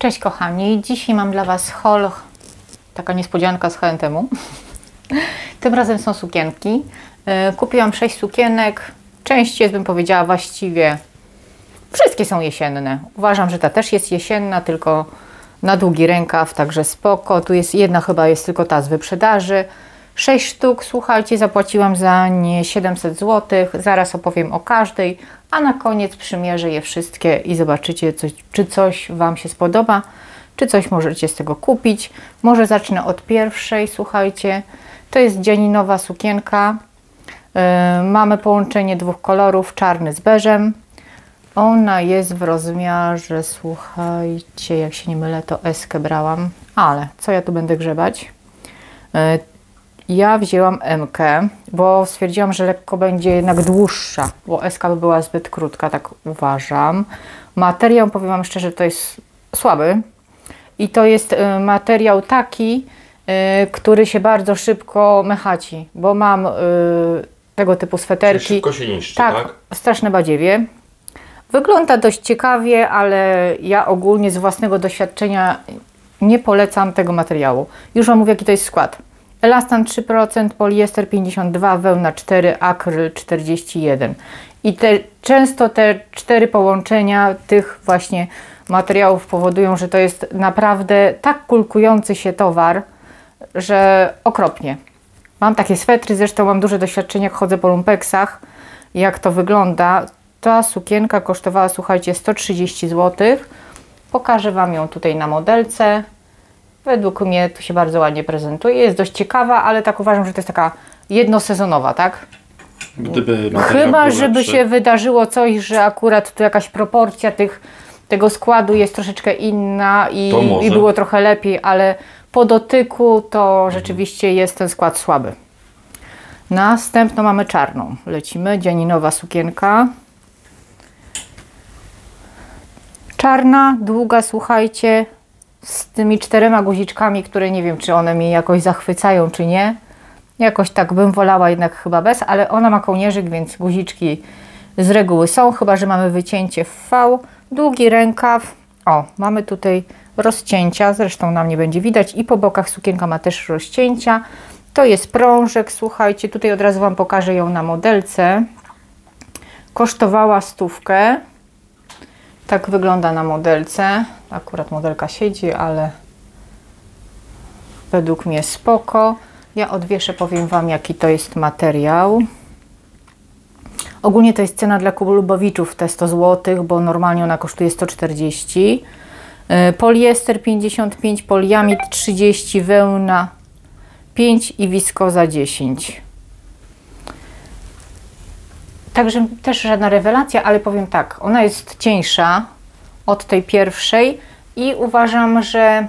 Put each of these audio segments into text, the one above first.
Cześć kochani, dzisiaj mam dla Was haul, taka niespodzianka z H&M-u. Tym razem są sukienki. E, kupiłam 6 sukienek, część jest bym powiedziała właściwie, wszystkie są jesienne. Uważam, że ta też jest jesienna, tylko na długi rękaw, także spoko. Tu jest jedna chyba jest tylko ta z wyprzedaży. 6 sztuk, słuchajcie, zapłaciłam za nie 700 zł. Zaraz opowiem o każdej, a na koniec przymierzę je wszystkie i zobaczycie, czy coś Wam się spodoba, czy coś możecie z tego kupić. Może zacznę od pierwszej, słuchajcie. To jest dzianinowa sukienka. Yy, mamy połączenie dwóch kolorów, czarny z beżem. Ona jest w rozmiarze, słuchajcie, jak się nie mylę, to eskę brałam, ale co ja tu będę grzebać? Ja wzięłam MK, bo stwierdziłam, że lekko będzie jednak dłuższa, bo SK by była zbyt krótka, tak uważam. Materiał, powiem Wam szczerze, to jest słaby i to jest y, materiał taki, y, który się bardzo szybko mechaci, bo mam y, tego typu sweterki. Czyli szybko się niszczy, tak? tak? straszne badziewie. Wygląda dość ciekawie, ale ja ogólnie z własnego doświadczenia nie polecam tego materiału. Już Wam mówię, jaki to jest skład. Elastan 3%, poliester 52%, wełna 4%, akryl 41%. I te, często te cztery połączenia tych właśnie materiałów powodują, że to jest naprawdę tak kulkujący się towar, że okropnie. Mam takie swetry, zresztą mam duże doświadczenie, jak chodzę po lumpeksach, jak to wygląda. Ta sukienka kosztowała, słuchajcie, 130 zł. Pokażę Wam ją tutaj na modelce. Według mnie tu się bardzo ładnie prezentuje. Jest dość ciekawa, ale tak uważam, że to jest taka jednosezonowa, tak? Gdyby Chyba, żeby się wydarzyło coś, że akurat tu jakaś proporcja tych, tego składu jest troszeczkę inna i, i było trochę lepiej, ale po dotyku to rzeczywiście jest ten skład słaby. Następną mamy czarną. Lecimy, dzianinowa sukienka. Czarna, długa, słuchajcie, z tymi czterema guziczkami, które nie wiem, czy one mnie jakoś zachwycają, czy nie. Jakoś tak bym wolała jednak chyba bez, ale ona ma kołnierzyk, więc guziczki z reguły są, chyba że mamy wycięcie w V. Długi rękaw. O, mamy tutaj rozcięcia, zresztą nam nie będzie widać i po bokach sukienka ma też rozcięcia. To jest prążek, słuchajcie, tutaj od razu Wam pokażę ją na modelce. Kosztowała stówkę. Tak wygląda na modelce. Akurat modelka siedzi, ale według mnie spoko. Ja odwieszę, powiem Wam, jaki to jest materiał. Ogólnie to jest cena dla Kulubowiczów te 100 zł, bo normalnie ona kosztuje 140. Yy, Poliester 55, poliamid 30, wełna 5 i wiskoza 10. Także też żadna rewelacja, ale powiem tak, ona jest cieńsza od tej pierwszej i uważam, że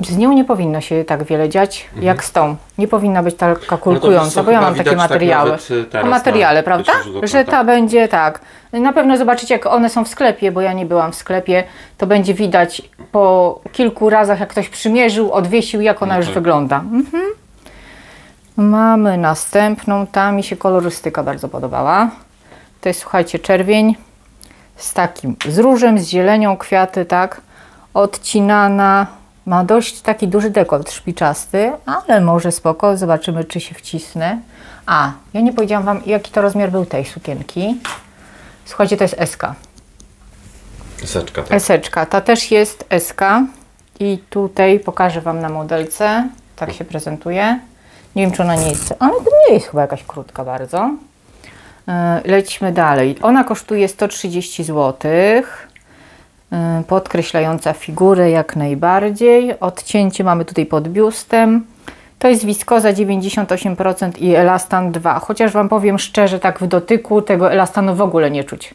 z nią nie powinno się tak wiele dziać jak z tą. Nie powinna być taka kulkująca, bo ja mam takie tak materiały. y, teraz o materiale, prawda? Że tak. ta będzie tak. Na pewno zobaczycie, jak one są w sklepie, bo ja nie byłam w sklepie. To będzie widać po kilku razach, jak ktoś przymierzył, odwiesił, jak ona No już tak. wygląda. Mhm. Mamy następną. Ta mi się kolorystyka bardzo podobała. To jest, słuchajcie, czerwień z takim, z różem, z zielenią, kwiaty, tak, odcinana. Ma dość taki duży dekolt szpiczasty, ale może spoko, zobaczymy, czy się wcisnę. A, ja nie powiedziałam Wam, jaki to rozmiar był tej sukienki. Słuchajcie, to jest SK. Seczka, tak. Eseczka, ta też jest SK i tutaj pokażę Wam na modelce, tak się prezentuje. Nie wiem, czy ona nie jest, ale to nie jest chyba jakaś krótka bardzo. Yy, Lećmy dalej. Ona kosztuje 130 zł. Yy, Podkreślająca figurę jak najbardziej. Odcięcie mamy tutaj pod biustem. To jest wiskoza 98% i elastan 2. Chociaż Wam powiem szczerze, tak w dotyku tego elastanu w ogóle nie czuć.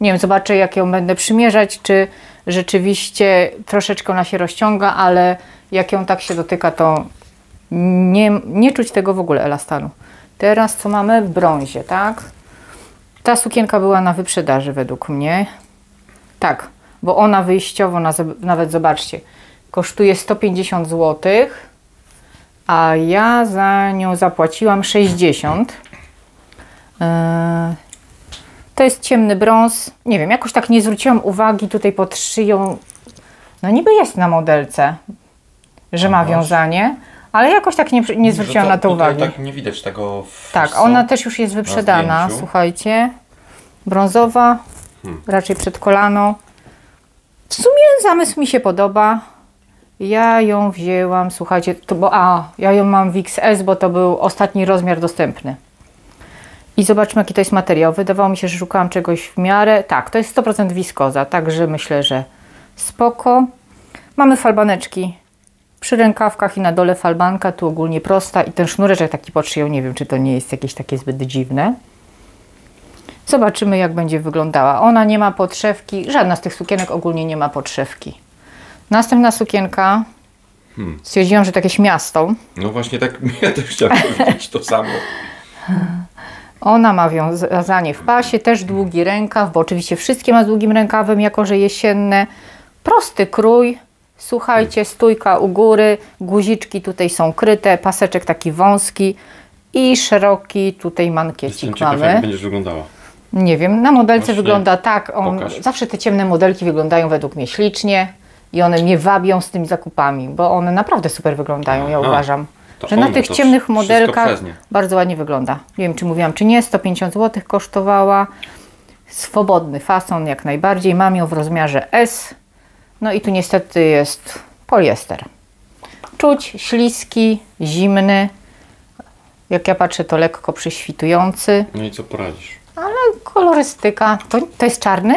Nie wiem, zobaczę jak ją będę przymierzać, czy rzeczywiście troszeczkę ona się rozciąga, ale jak ją tak się dotyka, to nie, nie czuć tego w ogóle elastanu. Teraz co mamy? Brązie, tak? Ta sukienka była na wyprzedaży według mnie. Tak, bo ona wyjściowo, na, nawet zobaczcie, kosztuje 150 zł, a ja za nią zapłaciłam 60. Yy, To jest ciemny brąz. Nie wiem, jakoś tak nie zwróciłam uwagi tutaj pod szyją. No niby jest na modelce, że ma wiązanie, ale jakoś tak nie, nie zwróciłam Że na to uwagi. Tak nie widać tego w Tak, ona też już jest wyprzedana, słuchajcie. Brązowa, Hmm. raczej przed kolano. W sumie zamysł mi się podoba. Ja ją wzięłam, słuchajcie, to, bo a, ja ją mam w XS, bo to był ostatni rozmiar dostępny. I zobaczmy, jaki to jest materiał. Wydawało mi się, że szukałam czegoś w miarę. Tak, to jest 100% wiskoza, także myślę, że spoko. Mamy falbaneczki przy rękawkach i na dole falbanka, tu ogólnie prosta i ten sznureczek taki pod szyją, nie wiem czy to nie jest jakieś takie zbyt dziwne. Zobaczymy jak będzie wyglądała. Ona nie ma podszewki, żadna z tych sukienek ogólnie nie ma podszewki. Następna sukienka, Hmm. stwierdziłam, że to jakieś miasto. No właśnie tak, ja też chciałem powiedzieć to samo. Ona ma wiązanie w pasie, też długi rękaw, bo oczywiście wszystkie ma z długim rękawem, jako że jesienne. Prosty krój, słuchajcie, stójka u góry, guziczki tutaj są kryte, paseczek taki wąski i szeroki tutaj Jestem mankiecik ciekaw, mamy. jak będziesz wyglądała. Nie wiem, na modelce Właśnie wygląda tak. On, pokaż. zawsze te ciemne modelki wyglądają według mnie ślicznie i one mnie wabią z tymi zakupami, bo one naprawdę super wyglądają, ja Aha. uważam. To Że na one, tych ciemnych modelkach bardzo ładnie wygląda. Nie wiem, czy mówiłam, czy nie. 150 zł kosztowała. Swobodny fason jak najbardziej. Mam ją w rozmiarze S. No i tu niestety jest poliester. Czuć śliski, zimny. Jak ja patrzę, to lekko przyświtujący. No i co poradzisz? Ale kolorystyka. To, to jest czarny?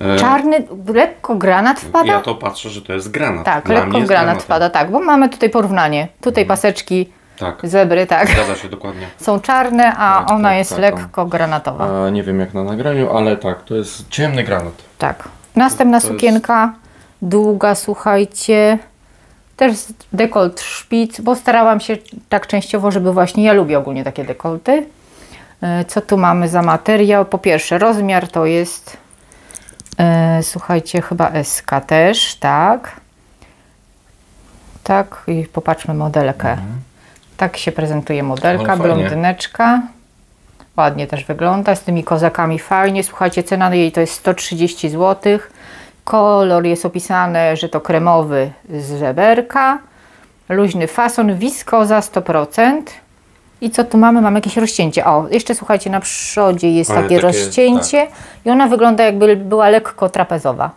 E, Czarny, lekko granat wpada? Ja to patrzę, że to jest granat. Tak, Dla lekko granat granatem. wpada, tak, bo mamy tutaj porównanie. Tutaj paseczki, Tak, zebry, tak, zgadza się dokładnie. są czarne, a Tak, ona tak, jest tak, lekko granatowa. A, nie wiem jak na nagraniu, ale tak, to jest ciemny granat. Tak. Następna sukienka, długa, słuchajcie, też dekolt szpic, bo starałam się tak częściowo, żeby właśnie, ja lubię ogólnie takie dekolty. E, Co tu mamy za materiał? Po pierwsze, rozmiar to jest, e, słuchajcie, chyba SK też, tak. Tak, i popatrzmy modelkę. Tak się prezentuje modelka, fajnie. blondyneczka. Ładnie też wygląda, z tymi kozakami fajnie. Słuchajcie, cena jej to jest 130 zł. Kolor jest opisane, że to kremowy z żeberka. Luźny fason, wiskoza 100%. I co tu mamy? Mamy jakieś rozcięcie. O, jeszcze słuchajcie, na przodzie jest takie, takie, rozcięcie i ona wygląda jakby była lekko trapezowa.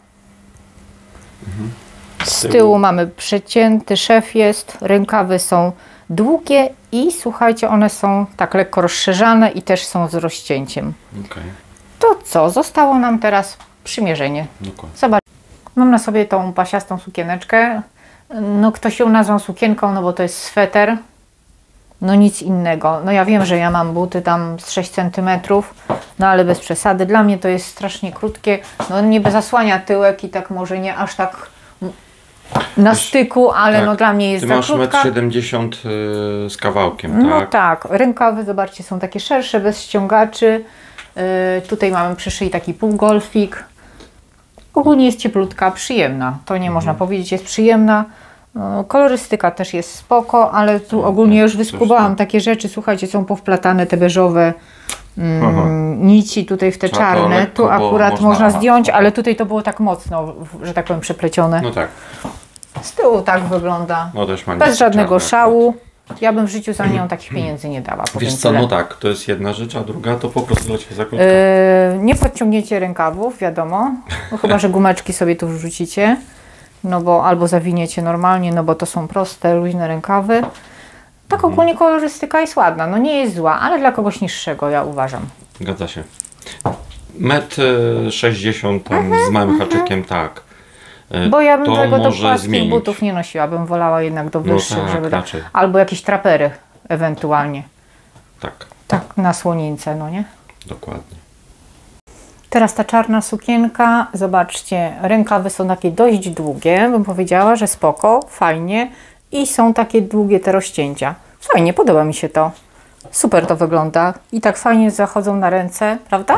Z tyłu. tyłu mamy przecięty szef jest, rękawy są długie i słuchajcie, one są tak lekko rozszerzane i też są z rozcięciem. Okej, To co? Zostało nam teraz przymierzenie. dokładnie. Zobacz. Mam na sobie tą pasiastą sukieneczkę. No ktoś ją nazwał sukienką, no bo to jest sweter. No nic innego. No ja wiem, że ja mam buty tam z 6 cm, no ale bez przesady. Dla mnie to jest strasznie krótkie. No niby zasłania tyłek i tak może nie aż tak na styku, ale Tak. no dla mnie jest Ty masz krótka. 1,70 m z kawałkiem, No tak? tak, rękawy zobaczcie są takie szersze, bez ściągaczy. Yy, tutaj mamy przy szyi taki półgolfik. Ogólnie jest cieplutka, przyjemna. To nie Mhm. można powiedzieć, jest przyjemna. Yy, Kolorystyka też jest spoko, ale tu No, ogólnie tak, już wyskubałam takie rzeczy. Słuchajcie, są powplatane te beżowe mm, nici tutaj w te Trzeba czarne. Tu akurat można- można, zdjąć, ale tutaj to było tak mocno, że tak powiem, przeplecione. No tak, Z tyłu tak wygląda. no też ma Bez żadnego szału. Ja bym w życiu za nią takich pieniędzy nie dała. Wiesz co, tyle. no tak, to jest jedna rzecz, a druga to po prostu dla Ciebie za krótka. Yy, nie podciągniecie rękawów, wiadomo. No, chyba, że gumeczki sobie tu wrzucicie. No bo albo zawiniecie normalnie, no bo to są proste, luźne rękawy. Tak Mhm. ogólnie kolorystyka jest ładna. No nie jest zła, ale dla kogoś niższego, ja uważam. Zgadza się. Metr e, 60 tam z małym haczykiem, tak. E, Bo ja bym tego do płaskich butów nie nosiła. Bym wolała jednak do No wyższych, tak, żeby da- raczej. Albo jakieś trapery ewentualnie. Tak, Tak na słonince, no nie? dokładnie. Teraz ta czarna sukienka, zobaczcie, rękawy są takie dość długie, bym powiedziała, że spoko, fajnie i są takie długie te rozcięcia. Fajnie, podoba mi się to. Super to wygląda i tak fajnie zachodzą na ręce, prawda?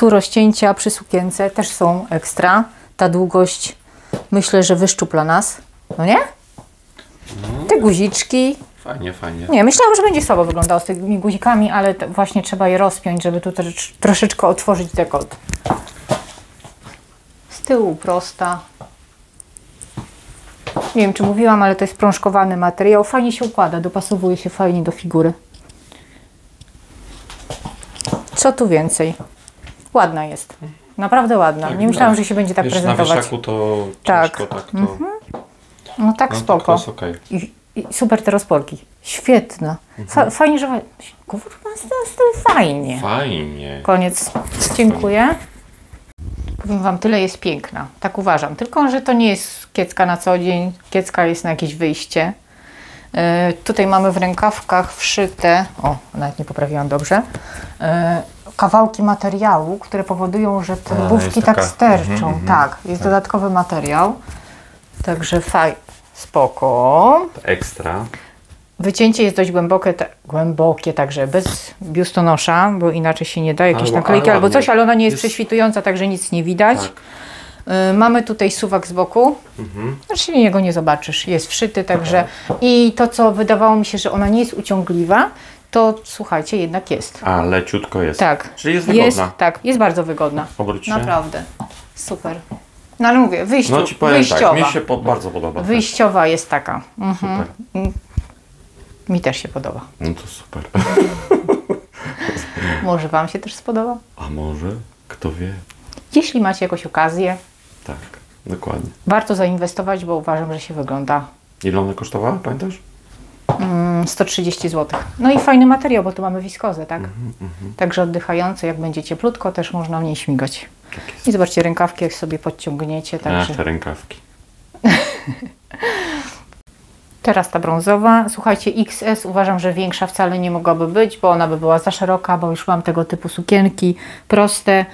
Tu rozcięcia przy sukience też są ekstra. Ta długość myślę, że wyszczupla nas, no nie? Te guziczki, Fajnie, fajnie. nie, myślałam, że będzie słabo wyglądało z tymi guzikami, ale właśnie trzeba je rozpiąć, żeby tu trosz- troszeczkę otworzyć dekolt. Z tyłu prosta. Nie wiem, czy mówiłam, ale to jest prążkowany materiał. Fajnie się układa, dopasowuje się fajnie do figury. Co tu więcej? Ładna jest. Naprawdę ładna. Nie myślałam, że się będzie tak Wiesz, Na prezentować. wieszaku to Tak. ciężko tak to... No tak No, spoko. Okej. I, I super te rozporki. Świetna. Mhm. Fa- fajnie, że. Kurwa, z tym fajnie. Fajnie. Koniec. Dziękuję. Powiem Wam, tyle jest piękna. Tak uważam. Tylko, że to nie jest kiecka na co dzień. Kiecka jest na jakieś wyjście. Yy, tutaj mamy w rękawkach wszyte, o, nawet nie poprawiłam dobrze, yy, kawałki materiału, które powodują, że te jest tak sterczą. mhm. tak, jest dodatkowy materiał. Także faj, spoko. Ekstra. Wycięcie jest dość głębokie, ta, głębokie także bez biustonosza, bo inaczej się nie da, jakieś Ale- naklejki albo ładnie. coś, ale ona nie jest, Jest- prześwitująca, także nic nie widać. Tak. Y, mamy tutaj suwak z boku, Mhm. znaczy jego nie zobaczysz, jest wszyty, także i to, co wydawało mi się, że ona nie jest uciągliwa, to słuchajcie, jednak jest. A, leciutko jest. Tak. Czyli jest wygodna. Jest, tak, jest bardzo wygodna. Obróć się. Naprawdę. Super. No ale mówię, wyjściu, No ci powiem wyjściowa. tak, mi się po, bardzo podoba. Wyjściowa jest taka. Mhm. Super. Mi też się podoba. No to super. Może Wam się też spodoba? A może? Kto wie? Jeśli macie jakąś okazję, Tak, dokładnie. warto zainwestować, bo uważam, że się wygląda Ile ona kosztowała, pamiętasz? mm, 130 zł. No i fajny materiał, bo tu mamy wiskozę, tak? Mhm, Także oddychający, jak będzie cieplutko, też można w niej śmigać. Tak. I zobaczcie, rękawki jak sobie podciągniecie, Ach, także te rękawki. teraz ta brązowa. Słuchajcie, XS uważam, że większa wcale nie mogłaby być, bo ona by była za szeroka, bo już mam tego typu sukienki proste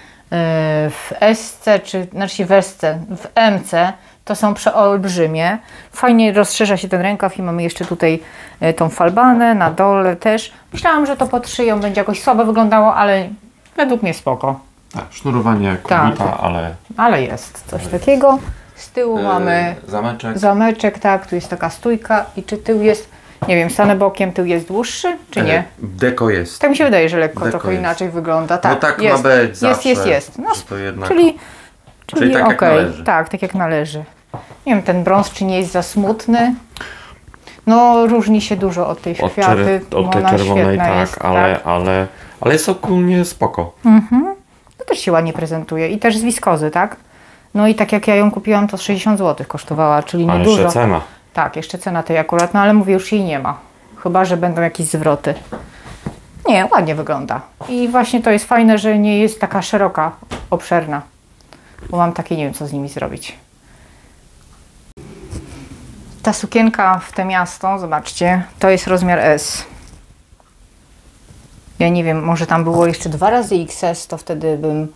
w SC, czy znaczy w SC, w MC to są przeolbrzymie. Fajnie rozszerza się ten rękaw i mamy jeszcze tutaj yy, tą falbanę na dole też. Myślałam, że to pod szyją będzie jakoś słabo wyglądało, ale według mnie spoko. Tak, sznurowanie Tak. kubita, ale... Ale jest coś takiego. Z tyłu mamy e, Zameczek. zameczek, tak, tu jest taka stójka i czy tył jest, nie wiem, stanę bokiem, tył jest dłuższy, czy nie? E, Deko jest. Tak mi się wydaje, że lekko Deko trochę jest. inaczej wygląda. Tak, no tak jest, ma być jest, zawsze. jest, jest. No, że to jednak... czyli czyli, Czyli tak jak okej, należy. tak, tak jak należy. Nie wiem, ten brąz czy nie jest za smutny? No, różni się dużo od tej Od, kwiaty. od tej czerwonej, tak, jest, ale, tak. ale, ale jest ogólnie spoko. To też się ładnie prezentuje i też z wiskozy, tak? No i tak jak ja ją kupiłam, to 60 zł kosztowała, czyli Ale niedużo. jeszcze cena. Tak, jeszcze cena tej akurat, no ale mówię, już jej nie ma. Chyba, że będą jakieś zwroty. Nie, ładnie wygląda. I właśnie to jest fajne, że nie jest taka szeroka, obszerna. Bo mam takie, nie wiem, co z nimi zrobić. Ta sukienka w te miasto, zobaczcie, to jest rozmiar S. Ja nie wiem, może tam było jeszcze dwa razy XS, to wtedy bym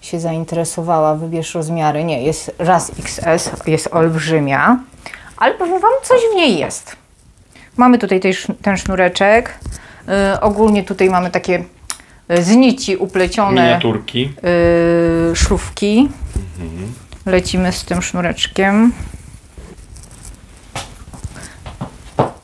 się zainteresowała. Wybierz rozmiary. Nie, jest raz XS, jest olbrzymia, ale powiem Wam, coś w niej jest. Mamy tutaj ten sznureczek. Yy, ogólnie tutaj mamy takie y, z nici uplecione Miniaturki. yy, szlufki. Lecimy z tym sznureczkiem.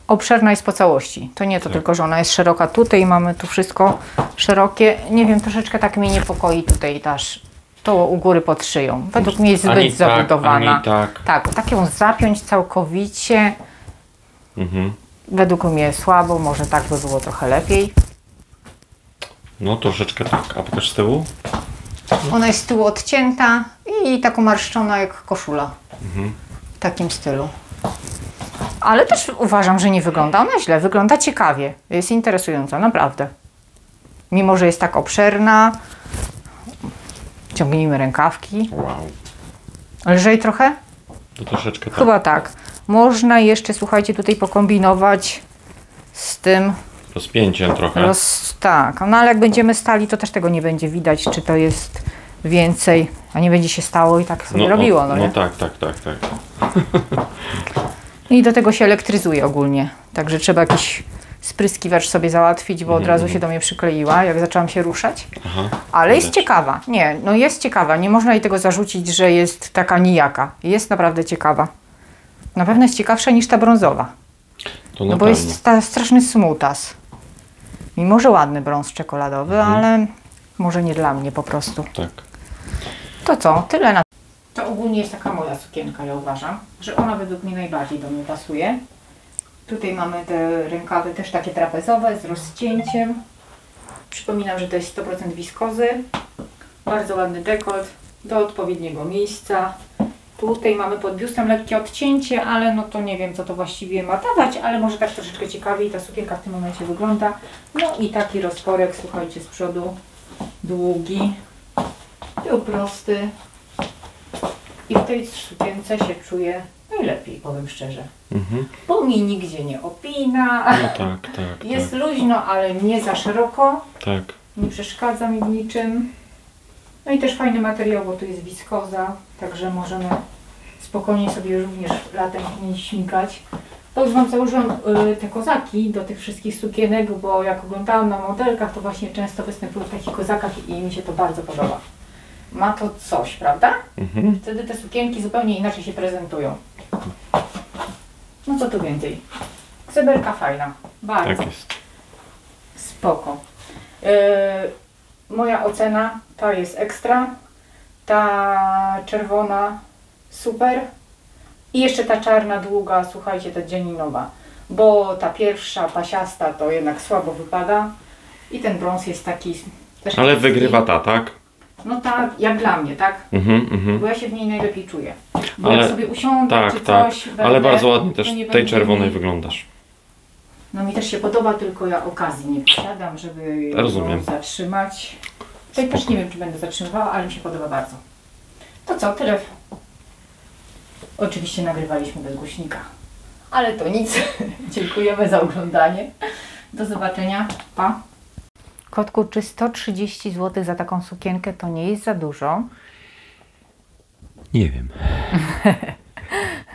Obszerna jest po całości. To nie to tylko, że ona jest szeroka tutaj, mamy tu wszystko szerokie. Nie wiem, troszeczkę tak mnie niepokoi tutaj też to u góry pod szyją. Według mnie jest zbyt Ani tak, zabudowana. ani tak. tak, tak ją zapiąć całkowicie. Mhm. Według mnie słabo, może tak by było trochę lepiej. No troszeczkę tak. A pokaż z tyłu? Ona jest z tyłu odcięta i tak umarszczona jak koszula. W takim stylu. Ale też uważam, że nie wygląda ona źle. Wygląda ciekawie. Jest interesująca, naprawdę. Mimo, że jest tak obszerna. Ciągnijmy rękawki. Wow. Lżej trochę? To troszeczkę tak. Chyba tak. Można jeszcze, słuchajcie, tutaj pokombinować z tym Rozpięciem trochę. Roz, tak, no ale jak będziemy stali, to też tego nie będzie widać, czy to jest więcej, a nie będzie się stało i tak sobie robiło, no, no, nie? no tak, tak, tak, tak. I do tego się elektryzuje ogólnie, także trzeba jakiś spryskiwacz sobie załatwić, bo od razu się do mnie przykleiła, jak zaczęłam się ruszać. Aha. Ale jest Widać. ciekawa, nie, no jest ciekawa, nie można jej tego zarzucić, że jest taka nijaka. Jest naprawdę ciekawa. Na pewno jest ciekawsza niż ta brązowa. To No bo pewno. jest ta straszny smutas. Mimo, że ładny brąz czekoladowy, Mhm. ale może nie dla mnie po prostu. Tak. To co? Tyle na To ogólnie jest taka moja sukienka, ja uważam, że ona według mnie najbardziej do mnie pasuje. Tutaj mamy te rękawy też takie trapezowe z rozcięciem. Przypominam, że to jest 100% wiskozy. Bardzo ładny dekolt do odpowiedniego miejsca. Tutaj mamy pod biustem lekkie odcięcie, ale no to nie wiem co to właściwie ma dawać, ale może tak troszeczkę ciekawiej ta sukienka w tym momencie wygląda. No i taki rozporek, słuchajcie, z przodu długi, tył prosty. I w tej sukience się czuję najlepiej, powiem szczerze. Mhm. Bo mi nigdzie nie opina, No tak, tak, jest tak, luźno, ale nie za szeroko, tak. nie przeszkadza mi w niczym. No i też fajny materiał, bo tu jest wiskoza, także możemy spokojnie sobie również latem nie śmigać. To już Wam założyłam y, te kozaki do tych wszystkich sukienek, bo jak oglądałam na modelkach, to właśnie często występują w takich kozakach i mi się to bardzo podoba. Ma to coś, prawda? Mhm. Wtedy te sukienki zupełnie inaczej się prezentują. No co tu więcej? Kseberka fajna, bardzo. Tak jest. Spoko. Yy, moja ocena ta jest ekstra. Ta czerwona super. I jeszcze ta czarna długa, słuchajcie, ta dzieninowa. Bo ta pierwsza pasiasta to jednak słabo wypada. I ten brąz jest taki. Też Ale wygrywa ta, tak? No tak, jak dla mnie, tak? Mhm, mhm. Bo ja się w niej najlepiej czuję. Bo Ale- jak sobie usiądę Tak, czy tak. coś. Ale będę, bardzo ładnie też nie tej czerwonej mi- wyglądasz. No mi też się podoba, tylko ja okazji nie posiadam, żeby ją Rozumiem. zatrzymać. Tutaj też nie wiem, czy będę zatrzymywała, ale mi się podoba bardzo. To co, tyle. Oczywiście nagrywaliśmy bez głośnika. Ale to nic. Dziękujemy za oglądanie. Do zobaczenia. Pa. Kotku, czy 130 zł za taką sukienkę to nie jest za dużo? Nie wiem.